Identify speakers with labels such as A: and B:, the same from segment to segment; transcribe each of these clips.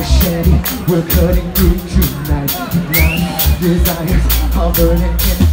A: machete. We're cutting through tonight. Blind desires are burning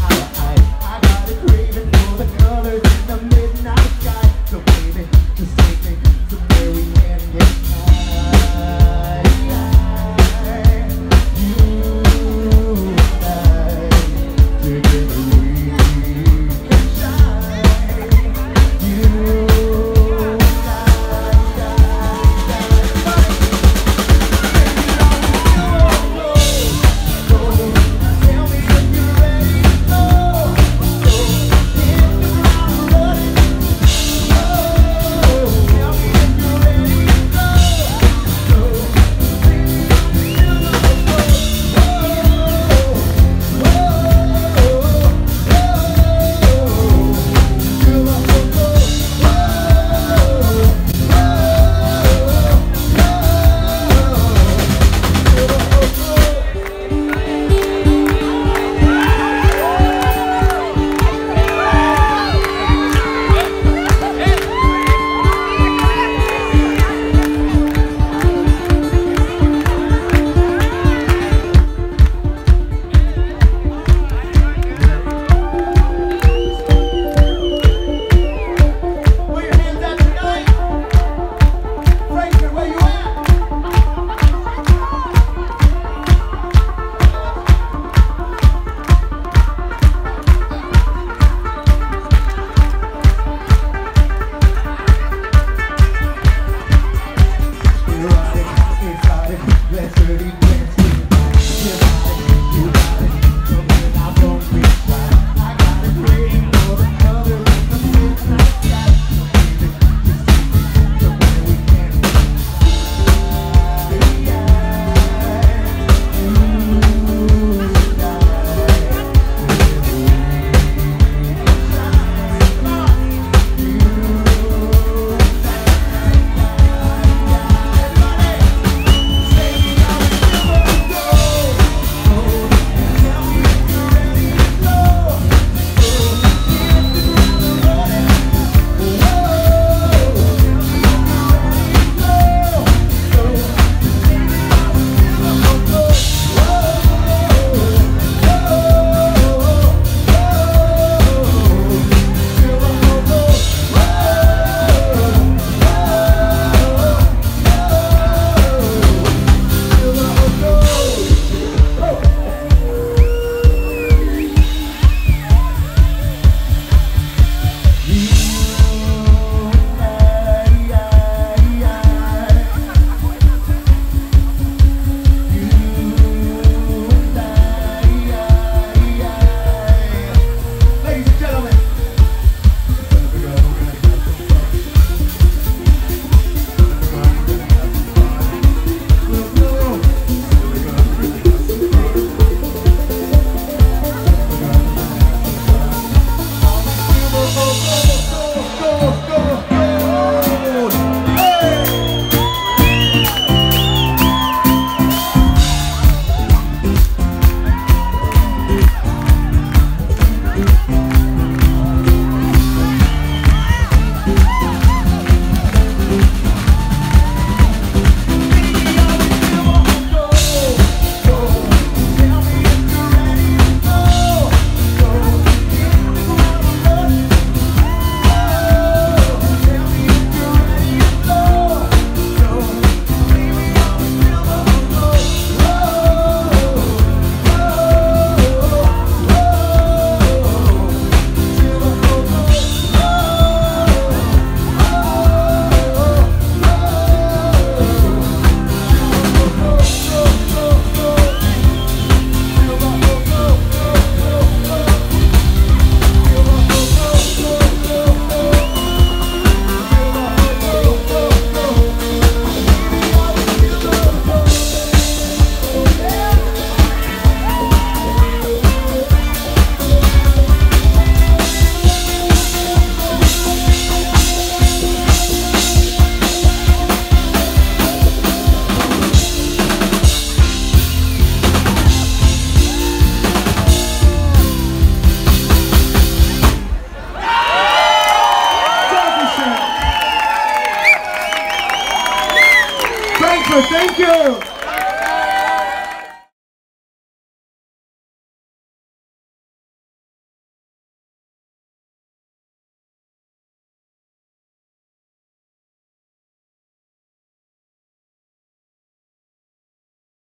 A: Thank you.